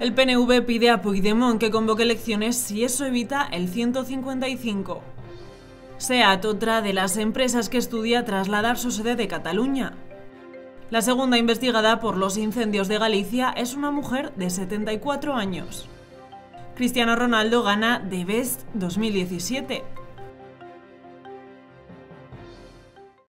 El PNV pide a Puigdemont que convoque elecciones si eso evita el 155. SEAT, otra de las empresas que estudia trasladar su sede de Cataluña. La segunda investigada por los incendios de Galicia es una mujer de 74 años. Cristiano Ronaldo gana The Best 2017.